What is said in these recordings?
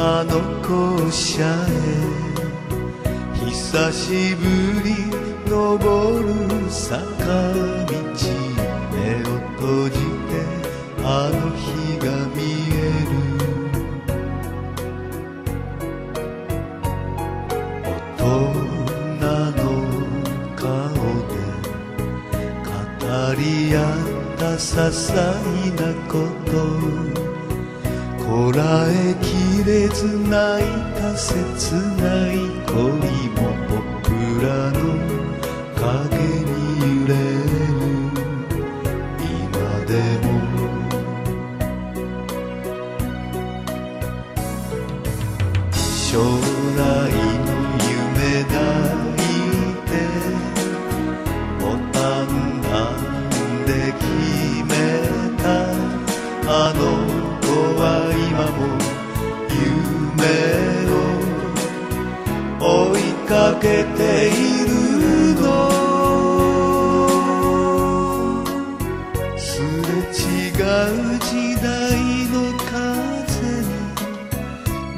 車へ。久しぶり登る坂道目を閉じてあの日が見える。大人の顔で語り合った些細なこと。こらえきれず泣いた切ない恋も僕らの影に揺れる今でも将来の夢抱いてボタンなんで決めたあの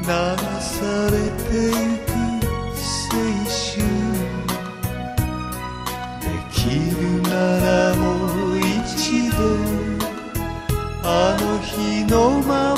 流されてゆく青春。できるならもう一度あの日のま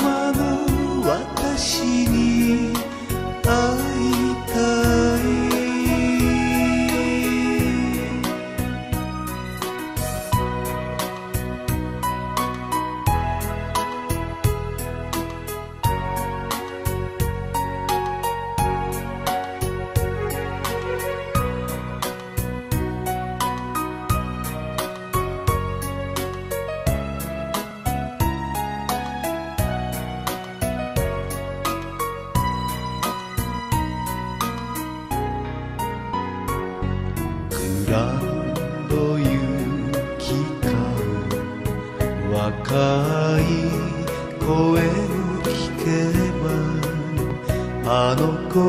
グランド行き交う若い声を聞けばあの頃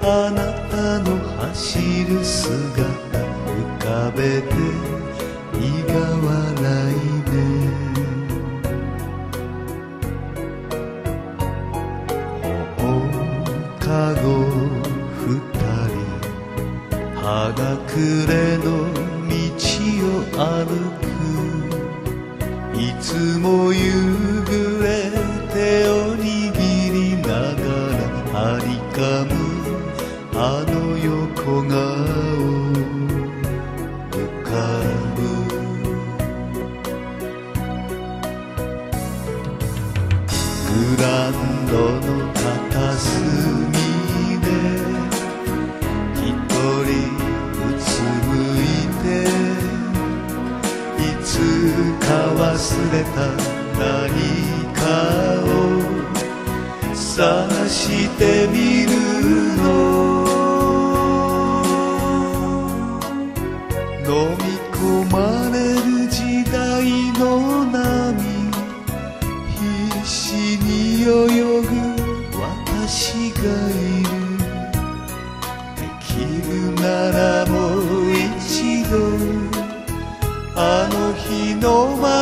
あなたの走る姿浮かべて苦笑いで放課後葉隠れの道を歩くいつも夕暮れ手を握りながら張りかむあの横顔浮かぶグランドの片隅れた何かを探してみるの。飲み込まれる時代の波必死に泳ぐ私がいる。できるならもう一度。あの日のま